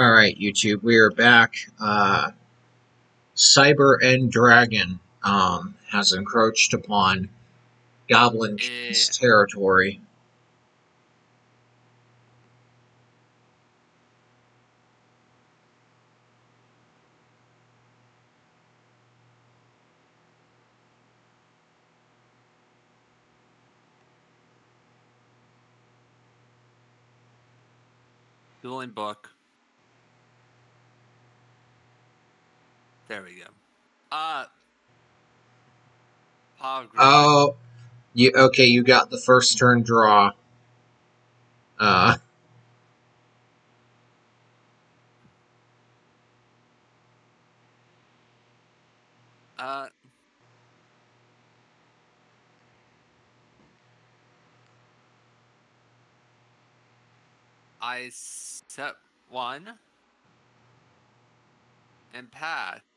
All right, YouTube, we are back. Uh, Cyber End Dragon um, has encroached upon Goblin King's Eh. territory. Duelingbook. There we go. Uh. Pog- Oh, you okay? You got the first turn draw. Uh, Uh. I set one and pass.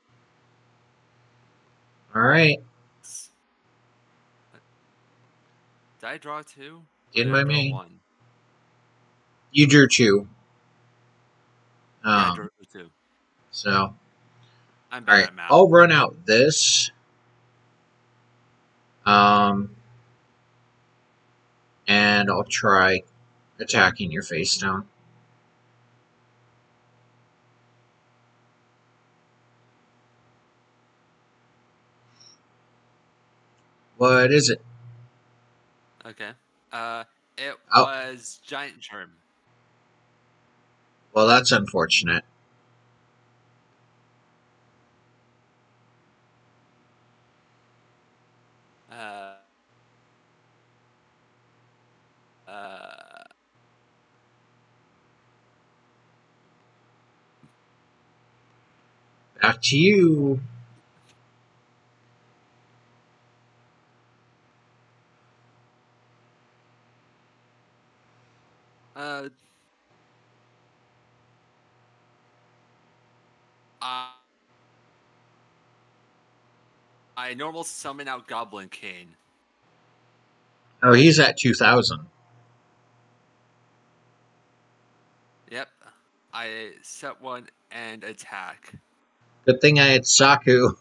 All right. Did I draw two? In Did my main, One. you drew two. Yeah, I Um, drew two. so all I'm bad right. I'll run out this. Um, and I'll try attacking your face down. What is it? Okay. Uh, it Oh. was giant germ. Well, that's unfortunate. Uh. Uh. Back to you. Uh. Uh, I normal summon out Goblin King. Oh, he's at 2,000. Yep. I set one and attack. Good thing I had Saku.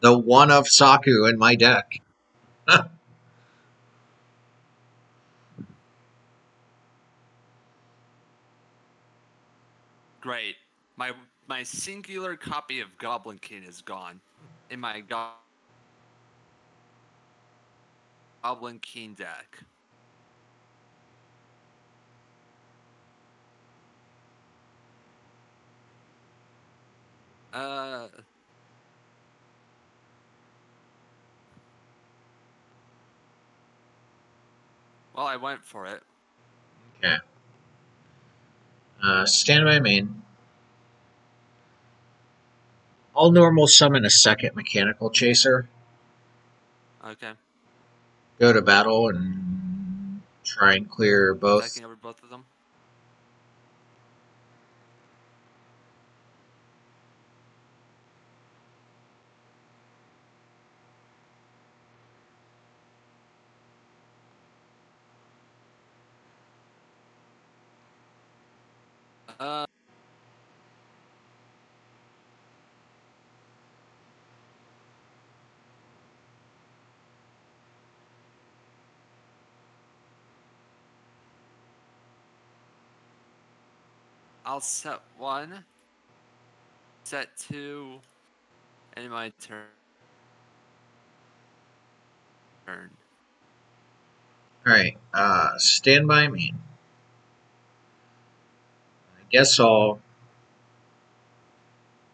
The one of Saku in my deck. Great. My my singular copy of Goblin King is gone. In my go- Goblin King deck. Uh Well, I went for it. Okay. Uh, stand by main. I'll normal summon a second mechanical chaser. Okay. Go to battle and try and clear both. Attacking over both of them. Uh, I'll set one, set two, and my turn. Turn. Alright, uh, stand by main. Guess I'll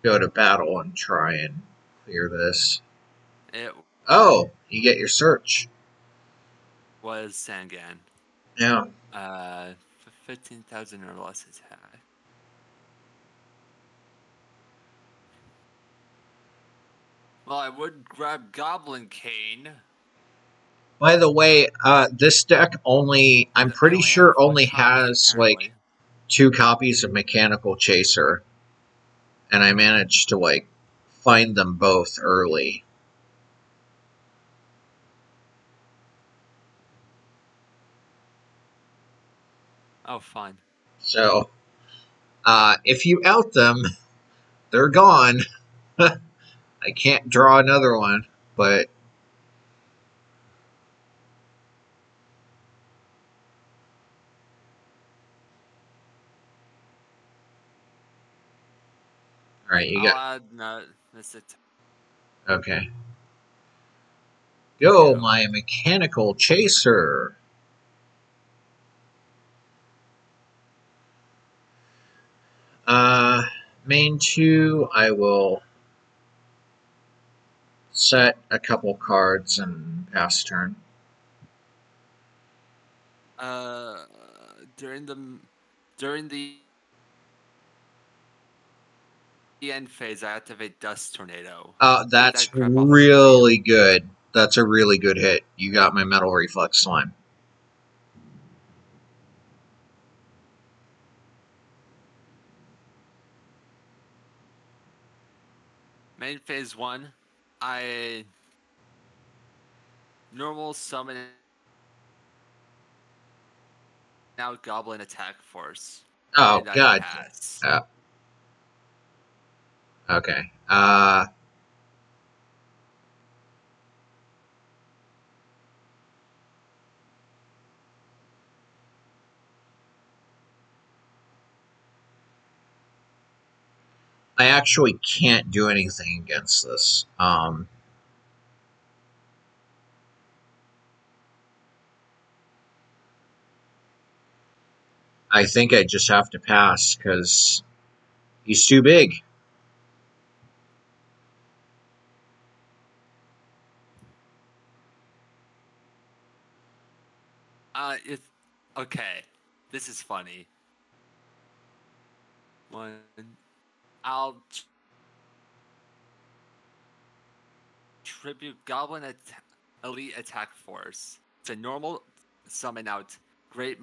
go to battle and try and clear this. It Oh, you get your search. was Sangan. Yeah. Uh, fifteen thousand or less is high. Well, I would grab Goblin King. By the way, uh, this deck only, I'm pretty sure only has like. Two copies of Mechanical Chaser. And I managed to like find them both early. Oh, fine. So, Uh, if you out them, they're gone. I can't draw another one, but All right, you got add no, that's it. okay. Go, my mechanical chaser. Uh, main two, I will set a couple cards and pass turn. Uh, during the during the the end phase, I activate Dust Tornado. Uh, that's that crap off the really good. That's a really good hit. You got my metal reflex slime. Main phase one, I normal summon now Goblin Attack Force. Oh god. Uh, Okay. Uh I actually can't do anything against this. Um I think I just have to pass because he's too big. Uh, if okay, this is funny. One, I'll tr- tribute Goblin at- Elite Attack Force. It's a normal summon out Great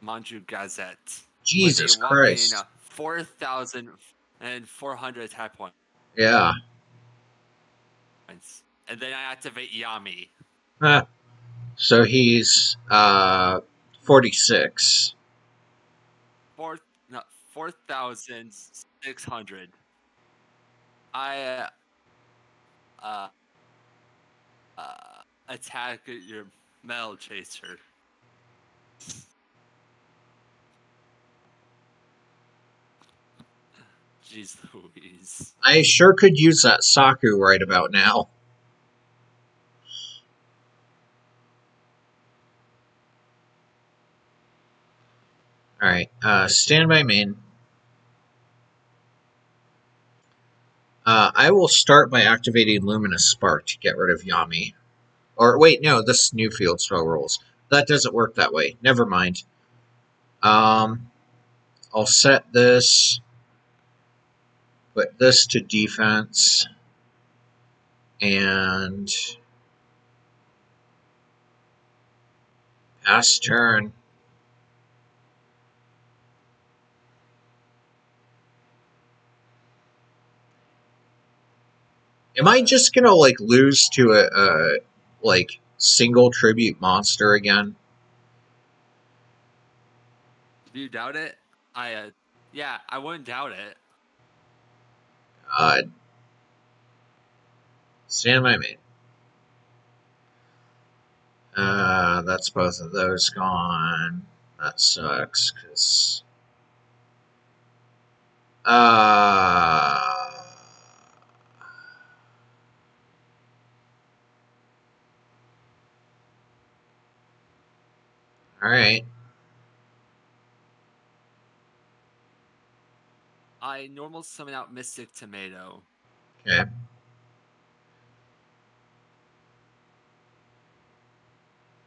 Maju Garzett. Jesus Christ. uh, 4,400 attack points. Yeah. And then I activate Yami. Huh. So he's uh 46. Four, no, 4,600. I uh, uh, uh, attack your metal chaser. Jeez Louise. I sure could use that Saku right about now. Alright, uh, standby main. Uh, I will start by activating Luminous Spark to get rid of Yami. Or, wait, no, this new field spell rules. That doesn't work that way. Never mind. Um, I'll set this put this to defense and pass turn. Am I just gonna like lose to a, a like single tribute monster again? Do you doubt it? I, uh, yeah, I wouldn't doubt it. God. Stand by me. Uh, that's both of those gone. That sucks, because. Uh. Alright. I normal summon out Mystic Tomato. Okay.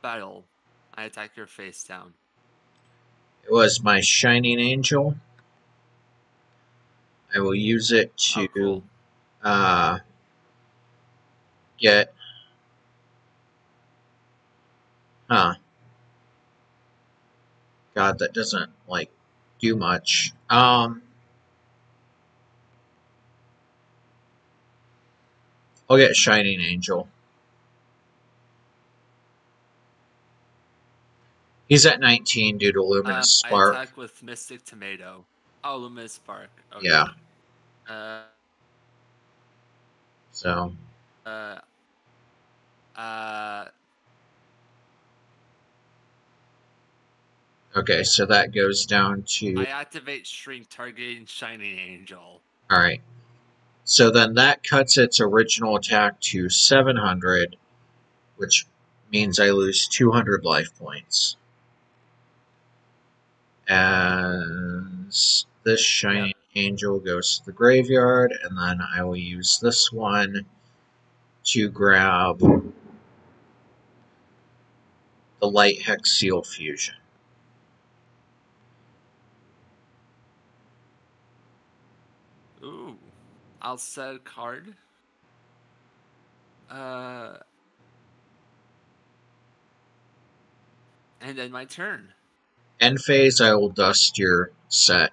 Battle. I attack your face down. It was my Shining Angel. I will use it to Oh, cool. uh, get. Huh. God, that doesn't like do much. Um, I'll get Shining Angel. He's at 19 due to Uh, Luminous I Spark. attack with Mystic Tomato. Oh, Luminous Spark. Okay. Yeah. Uh, So, uh, uh, okay, so that goes down to. I activate Shrink targeting Shining Angel. All right. So then that cuts its original attack to 700, which means I lose 200 life points. As this shining angel goes to the graveyard, and then I will use this one to grab the light hex seal fusion. Ooh. I'll set a card. Uh. And then my turn. End phase, I will dust your set.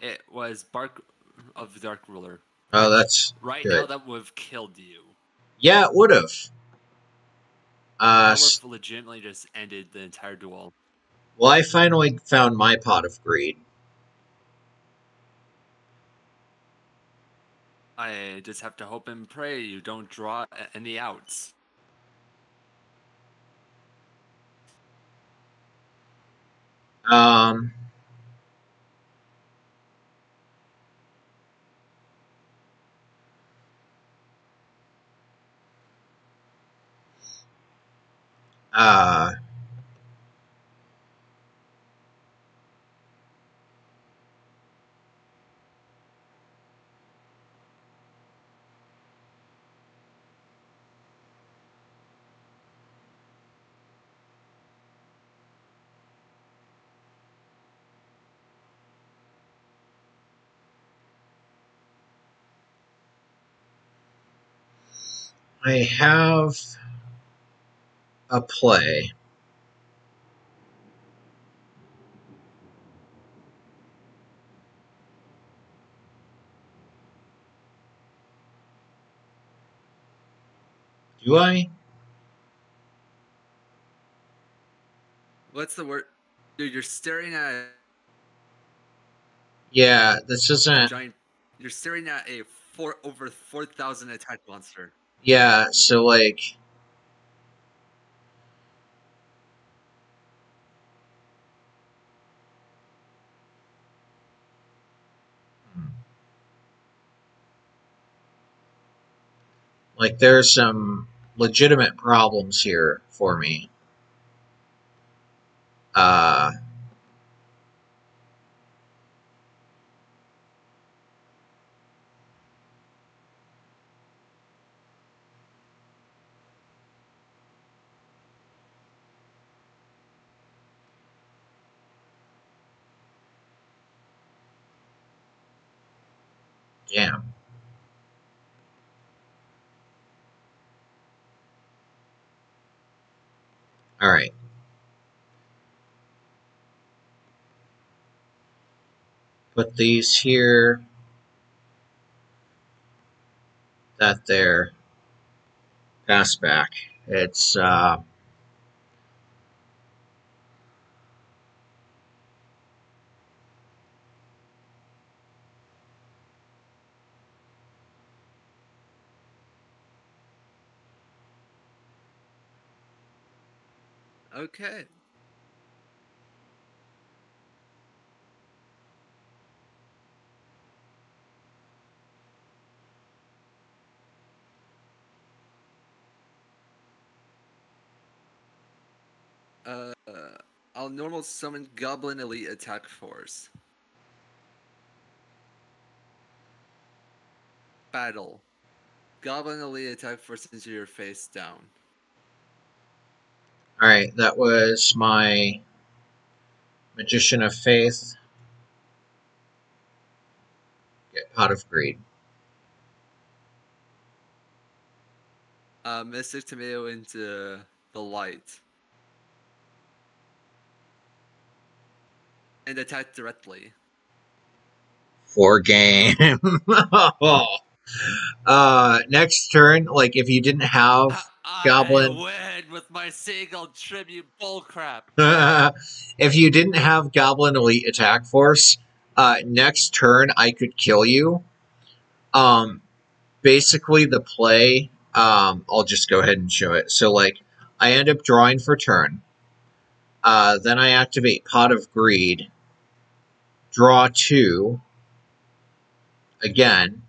It was Bark of the Dark Ruler. Oh, that's Right Good. now, that would have killed you. yeah, it would have. Uh, that would have legitimately just ended the entire duel. Well, I finally found my pot of greed. I just have to hope and pray you don't draw any outs. Um, uh, I have a play. Do I? What's the word? Dude, you're staring at Yeah, this isn't. giant. You're staring at a four over four thousand attack monster. Yeah, so like. Like, there's some legitimate problems here for me. Uh. Damn. All right. Put these here. That there. Pass back. It's uh Okay. Uh, I'll normal summon Goblin Elite Attack Force. Battle. Goblin Elite Attack Force into your face down. All right, that was my Magician of Faith. Get Pot of Greed. Uh, Mystic Tomato into the light. And attack directly. for game. uh, next turn, like if you didn't have, Goblin. I win with my single tribute bullcrap. if you didn't have Goblin Elite Attack Force, uh, next turn I could kill you. Um, basically, the play, um, I'll just go ahead and show it. So, like, I end up drawing for turn. Uh, then I activate Pot of Greed, draw two, again.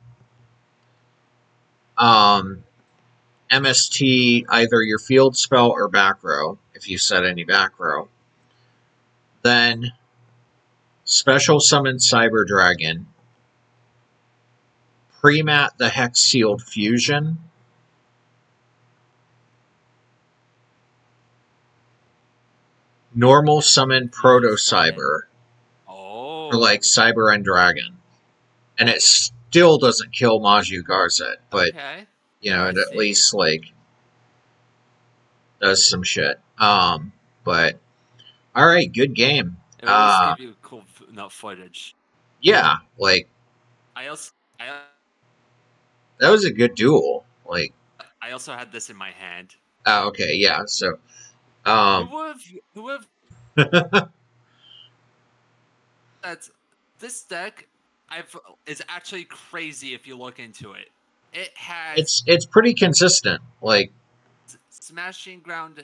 Um, MST either your field spell or back row, if you set any back row. Then special summon Cyber Dragon. Premat the Hex Sealed Fusion. Normal summon Proto Cyber Oh. for like Cyber End Dragon. And it still doesn't kill Maju Garzett, but okay. You know, it at least like does some shit. Um, but all right, good game. It will Uh, give you cool f- no, footage. Yeah, like I also I, that was a good duel. Like, I also had this in my hand. oh, okay, yeah. So, um, who have who have that's this deck I've is actually crazy if you look into it. It has it's it's pretty consistent. Like, smashing ground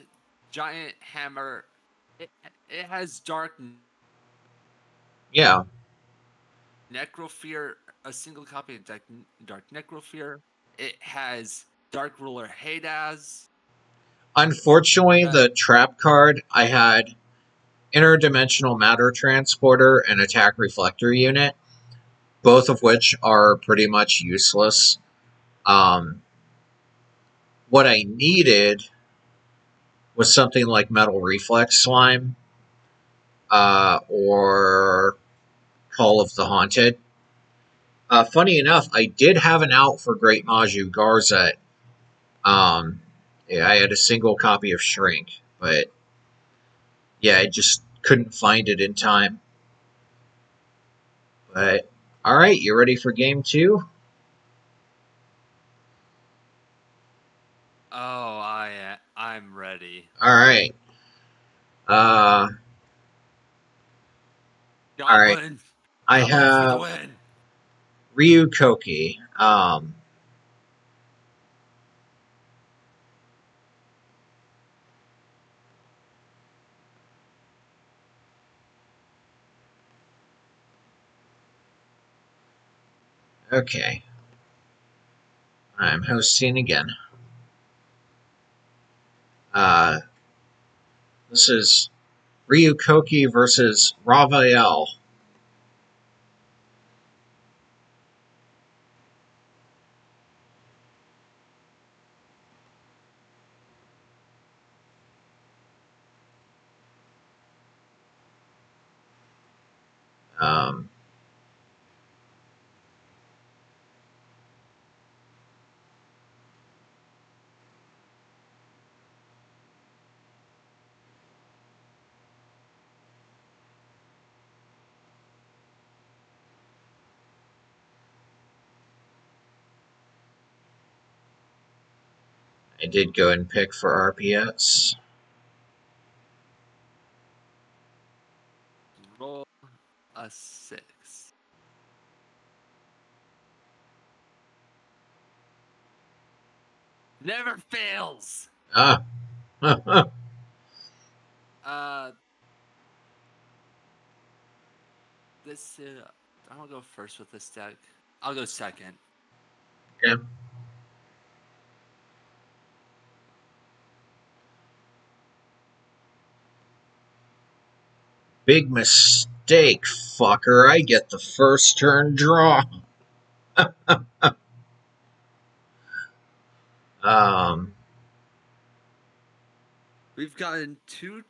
giant hammer. It, it has dark yeah, necrofear, a single copy of dark, dark necrofear. It has dark ruler Ha Des. unfortunately, Yeah. the trap card I had interdimensional matter transporter and attack reflector unit, both of which are pretty much useless. Um, what I needed was something like metal reflex slime, uh, or Call of the Haunted. Uh, funny enough, I did have an out for Great Maju Garzett. Um, yeah, I had a single copy of Shrink, but yeah, I just couldn't find it in time. But all right, you ready for game two? Oh, I I'm ready. All right. Uh, All right. Goblin, I Goblin have win. Ryu Kokki. Um, okay. I'm hosting again. Uh, this is Ryu Kokki versus Raviel. Um, I did go and pick for RPS. Roll a six. Never fails. Ah. Uh, this uh, I don't go first with this deck. I'll go second. okay. Big mistake, fucker. I get the first turn draw. um, We've gotten two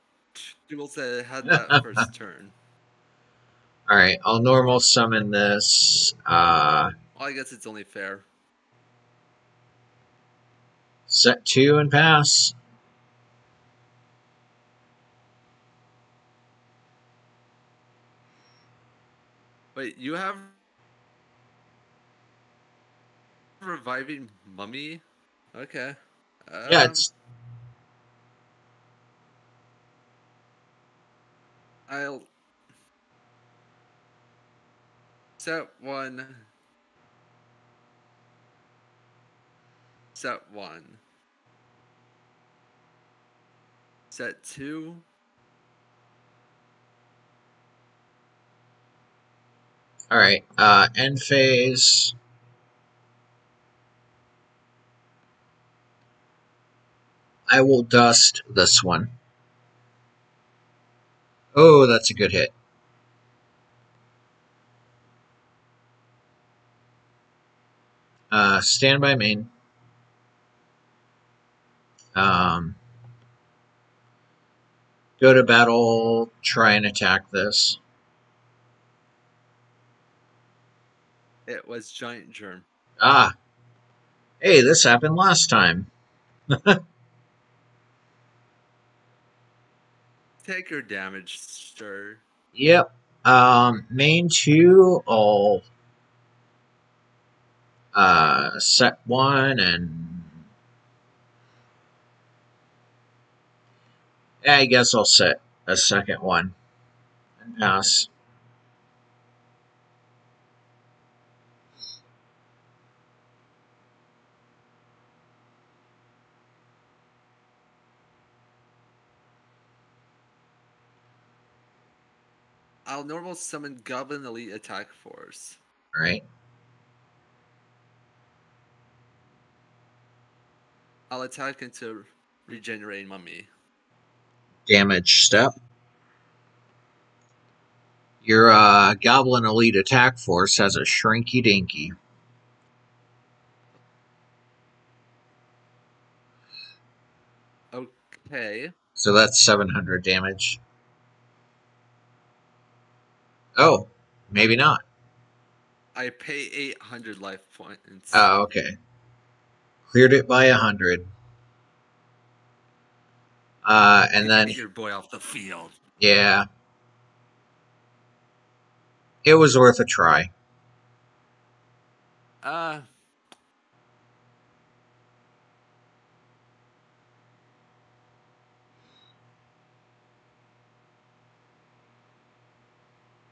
duels that had that first turn. alright, I'll normal summon this. Uh, Well, I guess it's only fair. set two and pass. Wait, you have reviving mummy? Okay. yeah, Um, it's I'll set one. Set one. Set two. All right. Uh, end phase. I will dust this one. Oh, that's a good hit. Uh, standby main. Um, go to battle, try and attack this. It was giant germ. Ah. Hey, this happened last time. Take your damage, sir. Yep. Um, main two, I'll uh, set one and I guess I'll set a second one and pass. I'll normal summon Goblin Elite Attack Force. Right. I'll attack into Regenerating Mummy. Damage step. Your uh, Goblin Elite Attack Force has a Shrinky Dinky. Okay. So that's 700 damage. Oh, maybe not. I pay 800 life points. Oh, okay. Cleared it by 100. Uh, and then, Get your boy off the field. yeah. It was worth a try. Uh,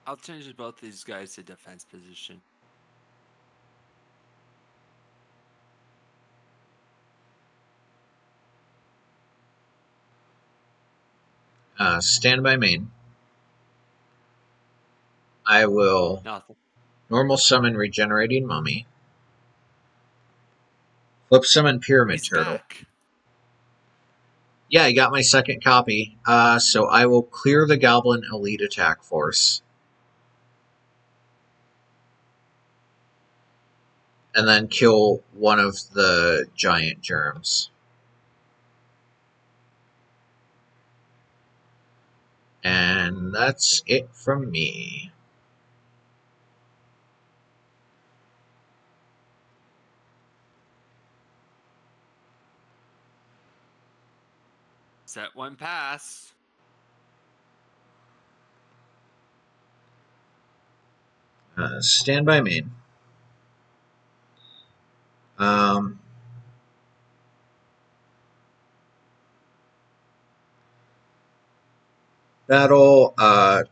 I'll change both these guys to defense position. Uh, stand by main. I will Nothing. normal summon regenerating mummy. Flip summon pyramid He's turtle. back. Yeah, I got my second copy. Uh, so I will clear the goblin elite attack force. And then kill one of the giant germs. And that's it from me. Set one pass. Uh, stand by main. Um, battle uh,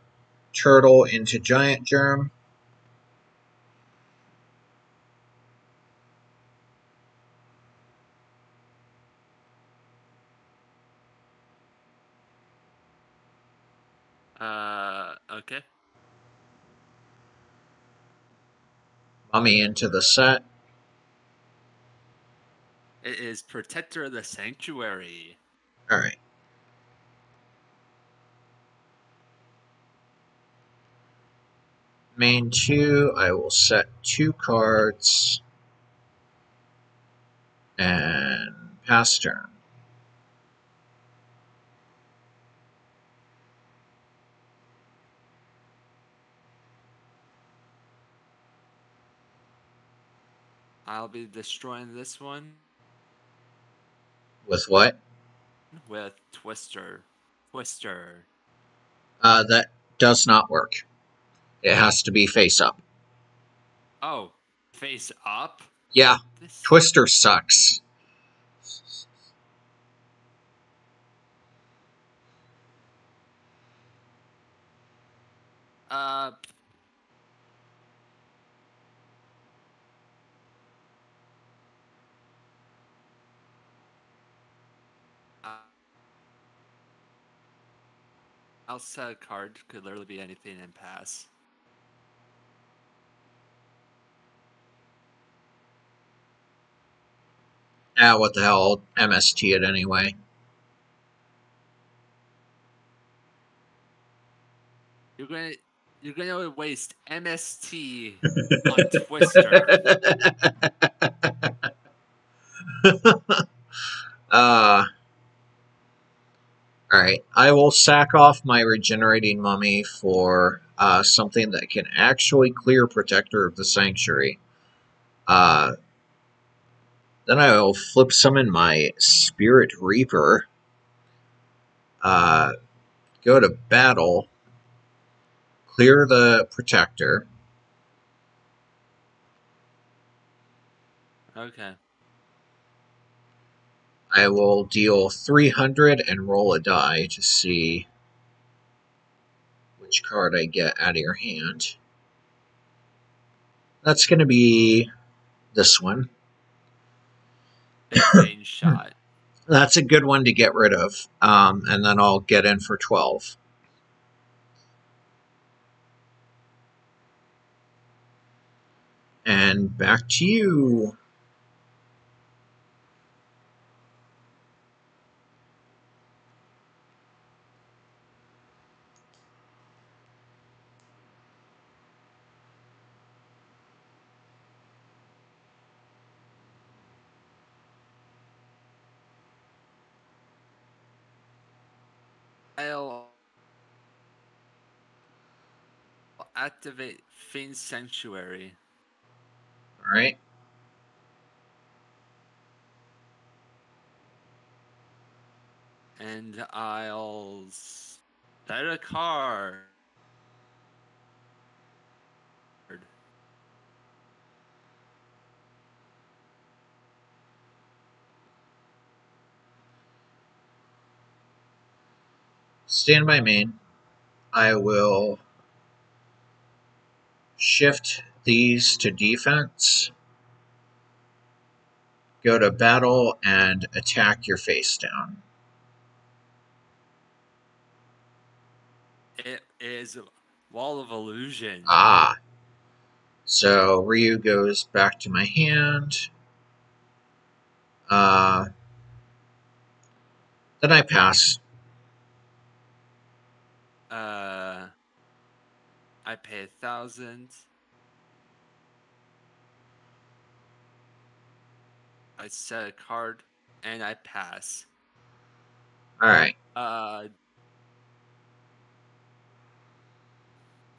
turtle into giant germ. Uh, okay. Mummy into the set. It is Protector of the Sanctuary. All right. Main two, I will set two cards and pass turn. I'll be destroying this one with what? With Twister. Twister. Uh, that does not work. It has to be face up. Oh, face up? Yeah. This... Twister sucks. Uh, Outside card could literally be anything and pass. Ah, what the hell? MST it anyway. You're gonna you're gonna waste MST on Twister. uh, Alright, I will sack off my regenerating mummy for uh, something that can actually clear Protector of the Sanctuary. Uh, then I will flip summon my Spirit Reaper. Uh, go to battle. Clear the Protector. Okay. I will deal 300 and roll a die to see which card I get out of your hand. That's going to be this one. Shot. That's a good one to get rid of. Um, and then I'll get in for 12. And back to you. I'll activate Fiend Sanctuary. Alright. And I'll set a card. Stand by main. I will shift these to defense. Go to battle and attack your face down. It is Wall of Illusion. Ah. So Ryu goes back to my hand. Uh, then I pass. Uh, I pay a thousand. I set a card and I pass. Alright. Uh,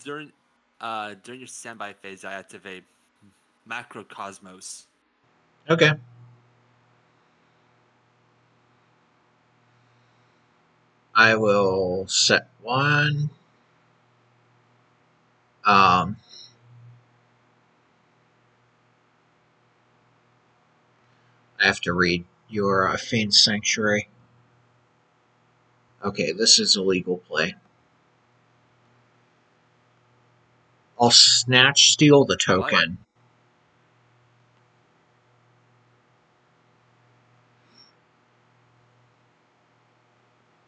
during uh during your standby phase, I activate Macrocosmos. Okay. I will set one. Um, I have to read your uh, Fiend Sanctuary. Okay, this is a legal play. I'll snatch steal the token.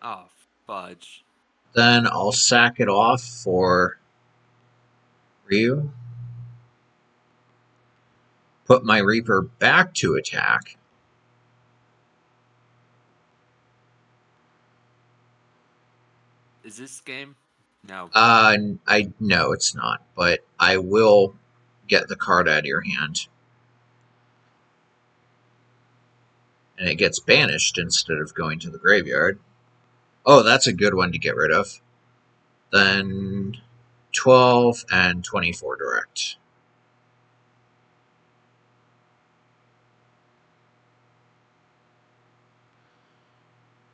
Oh fudge! Then I'll sack it off for Ryu. Put my Reaper back to attack. Is this game? No. Uh, I no, it's not, but I will get the card out of your hand. And it gets banished instead of going to the graveyard. Oh, that's a good one to get rid of. Then 12 and 24 direct.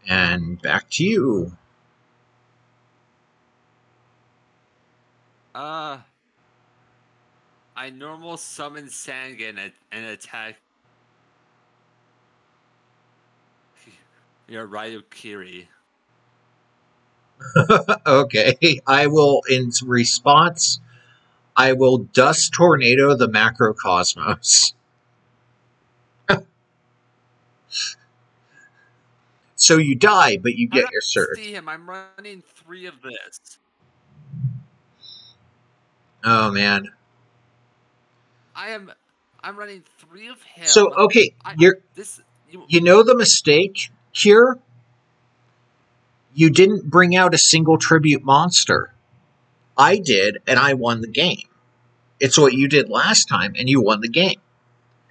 And back to you. Uh, I normal summon Sangan and, and attack your Ryu Kiri. okay, I will, in response, I will dust tornado the macrocosmos. so you die, but you get your surge. See him. I'm running three of this. Oh man. I am. I'm running three of him. So okay, I- you're This. You, you know the mistake here. You didn't bring out a single tribute monster. I did, and I won the game. It's what you did last time, and you won the game.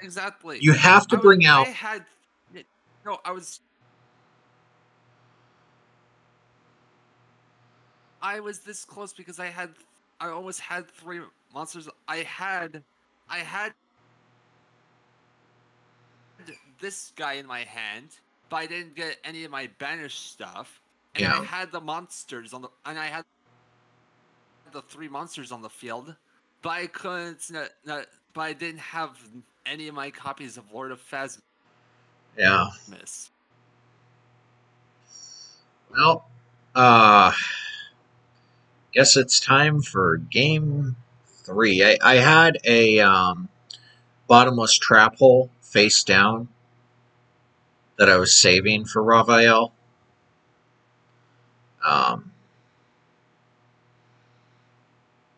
exactly. You have to was- bring out. I had. No, I was. I was this close because I had. I almost had three monsters. I had. I had. This guy in my hand, but I didn't get any of my banished stuff. And I had the monsters on the. And I had the three monsters on the field, but I couldn't. Not, not, but I didn't have any of my copies of Lord of Phantasms. Yeah. Miss. Well, uh, guess it's time for game three. I, I had a um, bottomless trap hole face down that I was saving for Raviel. Um,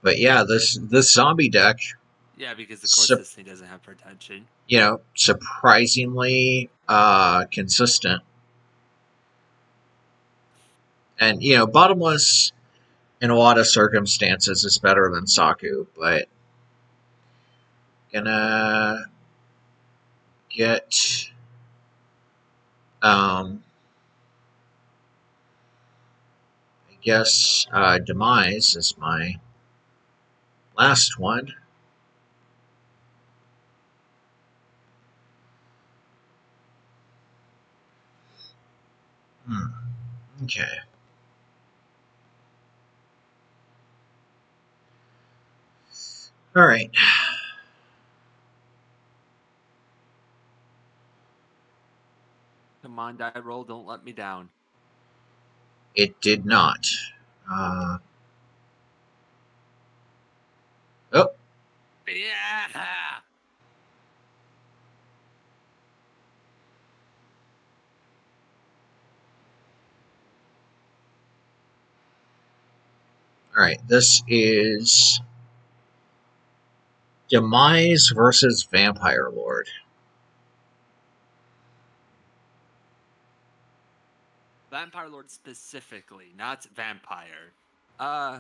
but yeah, this this zombie deck, Yeah, because of course Sup- this thing doesn't have protection. you know, surprisingly uh, consistent. And you know, bottomless in a lot of circumstances is better than Saku, but gonna get um I guess uh demise is my last one. Hmm. Okay. All right. Come on, die roll, don't let me down. It did not. Uh, oh, Yeah. all right. This is Demise versus Vampire Lord. Vampire Lord specifically, not vampire. Uh.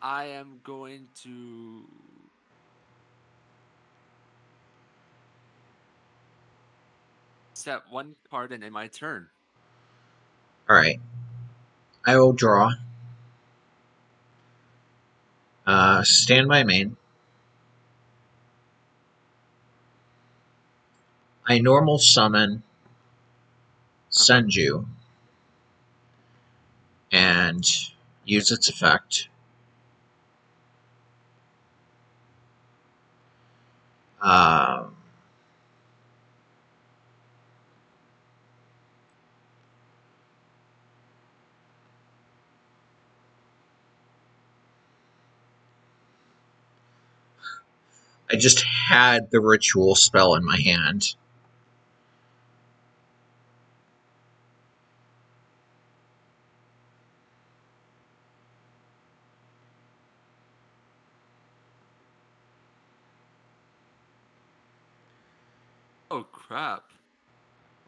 I am going to. Set one card and in my turn. All right. I will draw. Uh, stand by main. I normal summon Senju and use its effect. Um, I just had the ritual spell in my hand. Oh crap!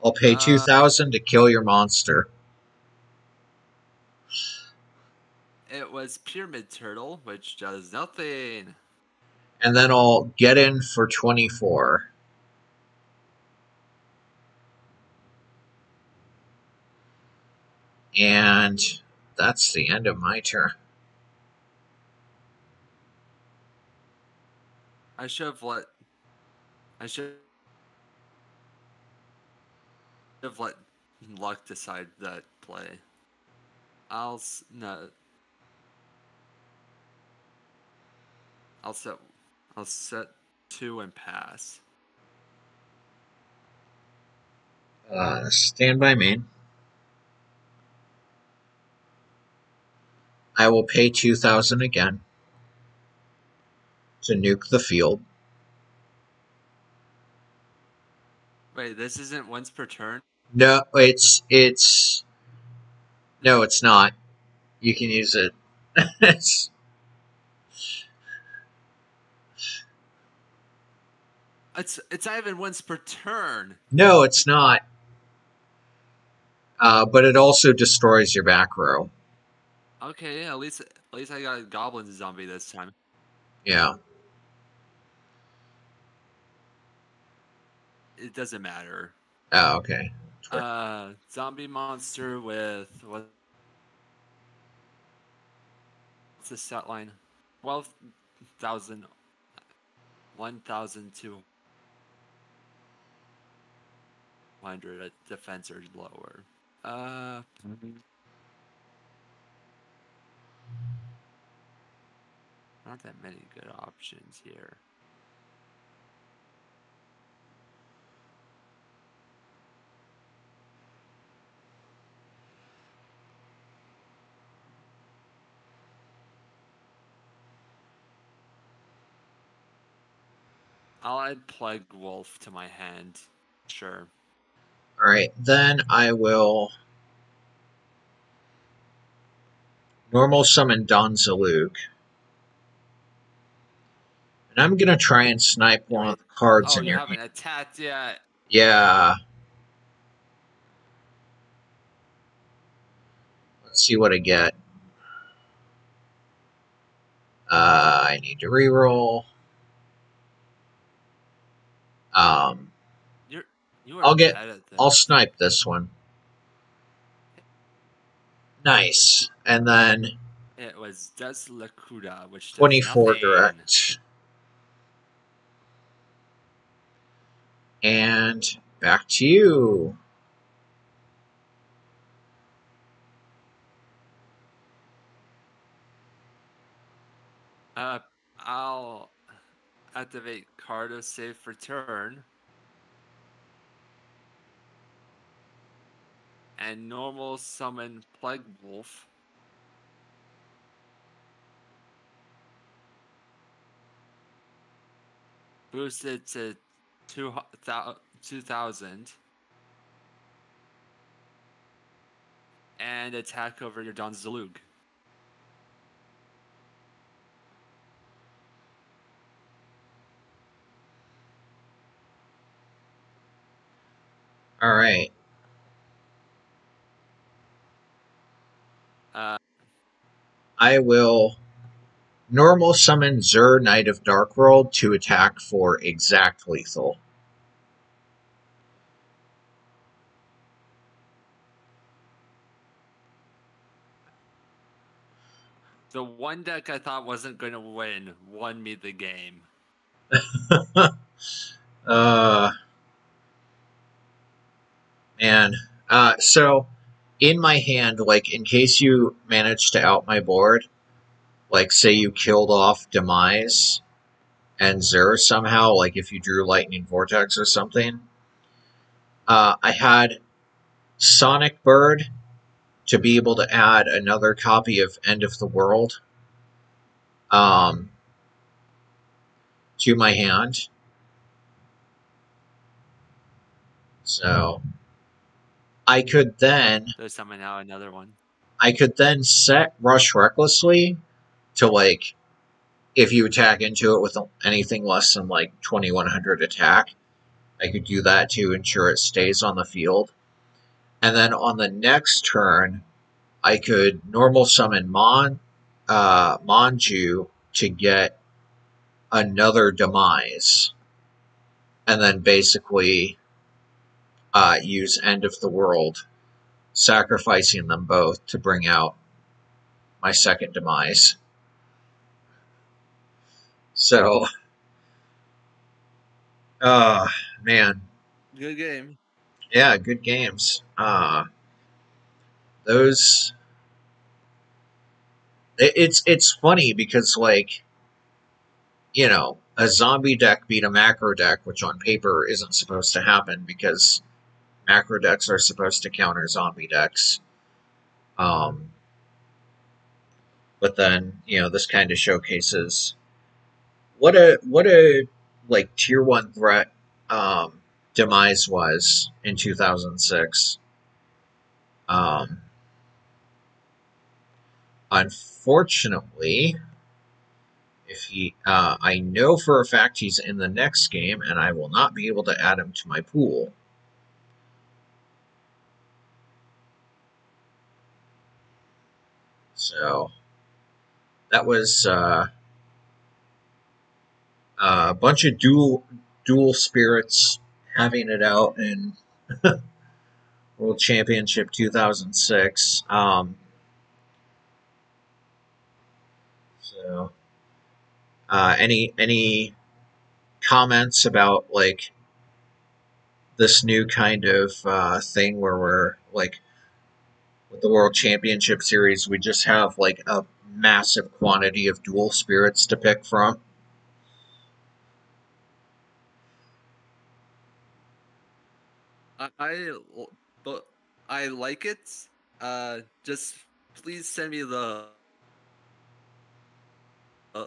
I'll pay Uh, 2000 to kill your monster. It was Pyramid Turtle, which does nothing. And then I'll get in for 24. And that's the end of my turn. I should have let. I should have let luck decide that play. I'll no. I'll set. I'll set two and pass. Uh, stand by main. I will pay 2000 again to nuke the field. Wait, this isn't once per turn. No, it's it's no, it's not. You can use it. it's, It's even once per turn. no, it's not. Uh, but it also destroys your back row. Okay, yeah, at least at least I got a goblin zombie this time. Yeah. It doesn't matter. Oh, okay. Uh, zombie monster with what? What's the stat line? Twelve thousand. One thousand two hundred at defense or lower. Uh. Not that many good options here. I'll add Plague Wolf to my hand. Sure. All right, then I will normal summon Don Zaloog. And I'm gonna try and snipe one of the cards Oh, in you your haven't attacked yet. Yeah. Let's see what I get. Uh, I need to reroll. Um, You're you are I'll get- bad at this. I'll snipe this one. Nice. And then It was Des Lacooda, which 24 direct. And back to you. Uh, I'll activate Card of Safe Return. And normal summon Plague Wolf. Boost it to two hu- thou- 2000. And attack over your Don Zaloog. All right. Uh, I will normal summon Zure Knight of Dark World to attack for exact lethal. The one deck I thought wasn't going to win won me the game. uh, man. Uh, so in my hand, like in case you manage to out my board, like say you killed off Demise and Zure somehow, like if you drew Lightning Vortex or something, uh, I had Sonic Bird to be able to add another copy of End of the World um, to my hand. So I could then So summon out another one. I could then set Rush Recklessly to like if you attack into it with anything less than like 2100 attack, I could do that to ensure it stays on the field. And then on the next turn, I could normal summon Mon uh Monju to get another demise. And then basically uh, use End of the World, sacrificing them both to bring out my second demise. So, uh, man, Good game. yeah, good games. Uh, those, it's it's funny because like, you know, a zombie deck beat a macro deck, which on paper isn't supposed to happen because macro decks are supposed to counter zombie decks. Um, but then you know this kind of showcases what a what a like tier one threat um, demise was in 2006. Um, unfortunately, if he, uh, I know for a fact he's in the next game, and I will not be able to add him to my pool. So that was uh, a bunch of duel duel spirits having it out in World Championship 2006. Um, so, uh, any any comments about like this new kind of uh, thing where we're like with the World Championship Series, we just have like a massive quantity of duel spirits to pick from. I, I but I like it. Uh, just please send me the uh,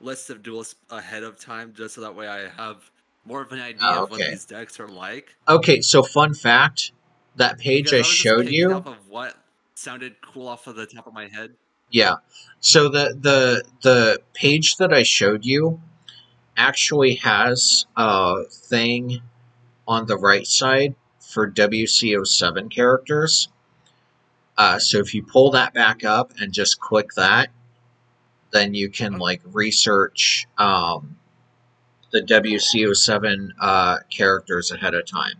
list of duels ahead of time, just so that way I have more of an idea Oh, of what these decks are like. Okay, so fun fact that page Because I just showed you. of what sounded cool off of the top of my head. Yeah. So the the the page that I showed you actually has a thing on the right side for WC07 characters. Uh, so if you pull that back up and just click that, then you can like research um, the WC07 uh, characters ahead of time.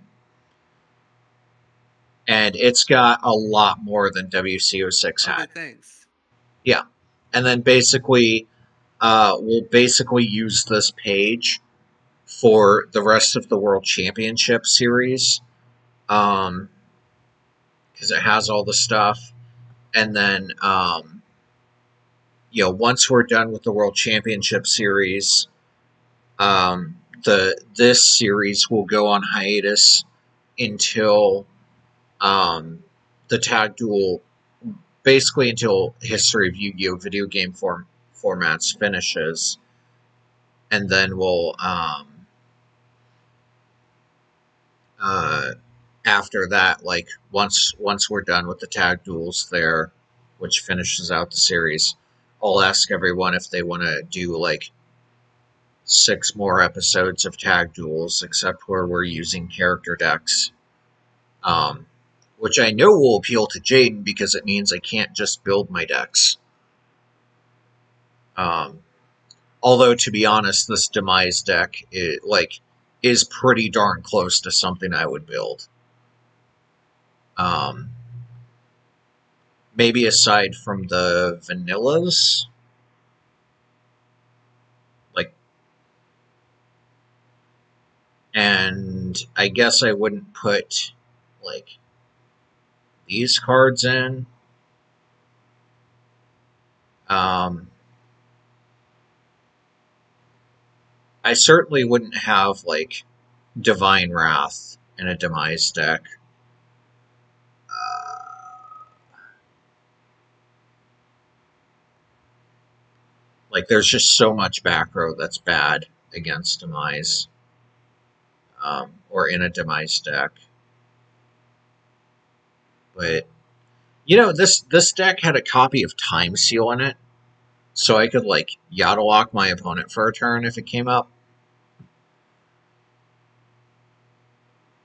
And it's got a lot more than WC06 had Okay, thanks. and then basically uh, we'll basically use this page for the rest of the world championship series um because it has all the stuff and then um you know once we're done with the world championship series um the this series will go on hiatus until um the tag duel basically until history of Yu-Gi-Oh video game form formats finishes, and then we'll um, uh, after that, like once once we're done with the tag duels there, which finishes out the series, I'll ask everyone if they want to do like six more episodes of tag duels, except where we're using character decks. Um, which I know will appeal to Jaden because it means I can't just build my decks. Um, although to be honest, this demise deck is, like is pretty darn close to something I would build. Um, maybe aside from the vanillas, like, and I guess I wouldn't put like these cards in. Um, I certainly wouldn't have like Divine Wrath in a Demise deck. Uh, like, there's just so much back row that's bad against Demise. Um, or in a Demise deck. But you know, this this deck had a copy of Time Seal in it, so I could like Yata lock my opponent for a turn if it came up.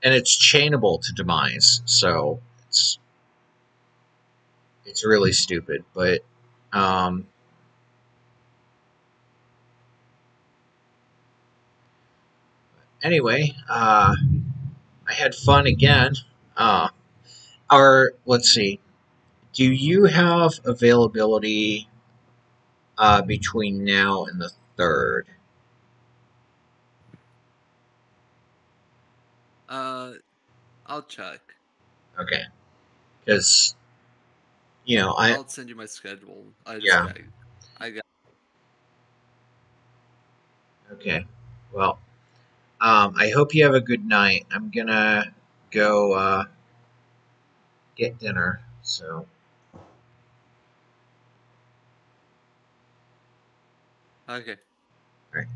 And it's chainable to demise, so it's it's really stupid. But um, anyway, uh, I had fun again. Uh, our let's see do you have availability uh, between now and the third Uh, I'll check. okay because you know i I'll send you my schedule. I just Yeah. got, I got okay well um, i hope you have a good night i'm gonna go uh, get dinner. So Okay. Alright.